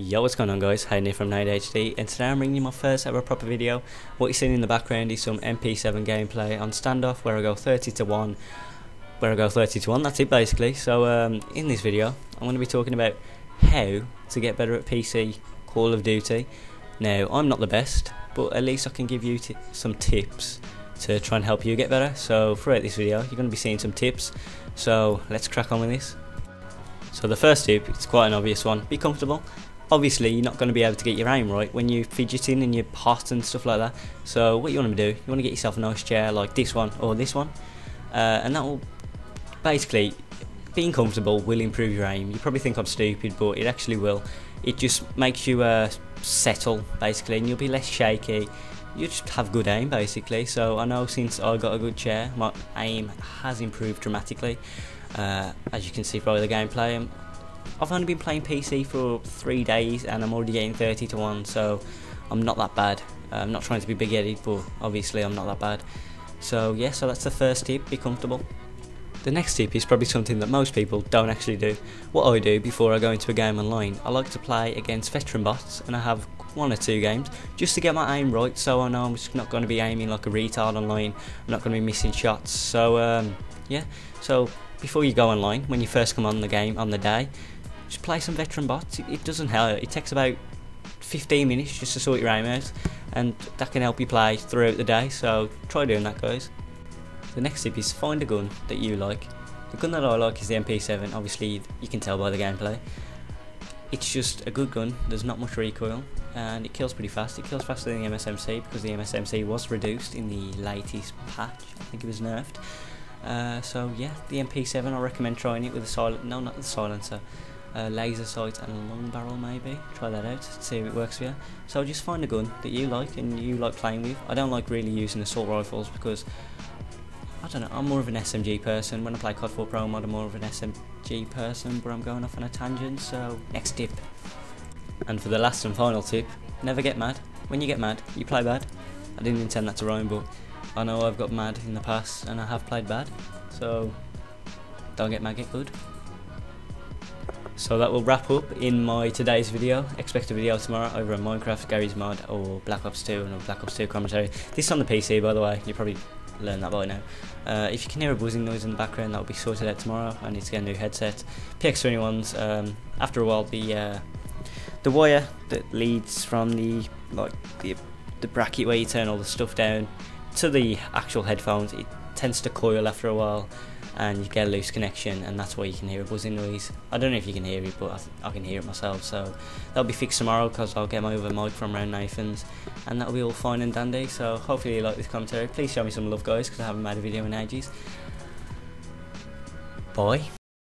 Yo, what's going on guys? Hayden here from Nayd HD and today I'm bringing you my first ever proper video. What you're seeing in the background is some MP7 gameplay on standoff where I go 30 to 1, where I go 30 to 1, that's it basically. So um, in this video I'm going to be talking about how to get better at PC Call of Duty. Now I'm not the best, but at least I can give you some tips to try and help you get better. So throughout this video you're going to be seeing some tips, so let's crack on with this. So the first tip, it's quite an obvious one, be comfortable obviously you're not going to be able to get your aim right when you're fidgeting and you're hot and stuff like that. So what you want to do, you want to get yourself a nice chair like this one or this one, uh, and that will basically being comfortable will improve your aim. You probably think I'm stupid, but it actually will. It just makes you uh, settle basically, and you'll be less shaky. You just have good aim basically. So I know since I got a good chair, my aim has improved dramatically. Uh, as you can see from the gameplay, I've only been playing PC for three days and I'm already getting 30 to 1 so I'm not that bad. I'm not trying to be big headed but obviously I'm not that bad. So yeah, so that's the first tip, be comfortable. The next tip is probably something that most people don't actually do. What I do before I go into a game online, I like to play against veteran bots and I have one or two games just to get my aim right so I know I'm just not going to be aiming like a retard online, I'm not going to be missing shots. So um, yeah, so before you go online, when you first come on the game on the day, just play some veteran bots. It, it doesn't help. It takes about 15 minutes just to sort your aim out, and that can help you play throughout the day. So try doing that, guys. The next tip is find a gun that you like. The gun that I like is the MP7. Obviously, you can tell by the gameplay. It's just a good gun. There's not much recoil, and it kills pretty fast. It kills faster than the MSMC because the MSMC was reduced in the latest patch. I think it was nerfed. Uh, so yeah, the MP7. I recommend trying it with a silent. No, not the silencer a laser sight and a long barrel maybe. Try that out, see if it works for you. So just find a gun that you like and you like playing with. I don't like really using assault rifles because I don't know, I'm more of an SMG person. When I play COD 4 Pro mod, I'm more of an SMG person, but I'm going off on a tangent, so next tip. And for the last and final tip, never get mad. When you get mad, you play bad. I didn't intend that to rhyme, but I know I've got mad in the past and I have played bad, so don't get mad, get good. So that will wrap up in my today's video. Expect a video tomorrow over on Minecraft, Garry's Mod, or Black Ops 2 and a Black Ops 2 commentary. This is on the PC, by the way. You probably learned that by now. Uh, if you can hear a buzzing noise in the background, that will be sorted out tomorrow. I need to get a new headset. PX21s. Um, after a while, the uh, the wire that leads from the like the the bracket where you turn all the stuff down to the actual headphones, it tends to coil after a while and you get a loose connection and that's why you can hear a buzzing noise. I don't know if you can hear it but I, I can hear it myself so that'll be fixed tomorrow because I'll get my other mic from around Nathan's and that'll be all fine and dandy so hopefully you like this commentary. Please show me some love guys because I haven't made a video in ages. Bye.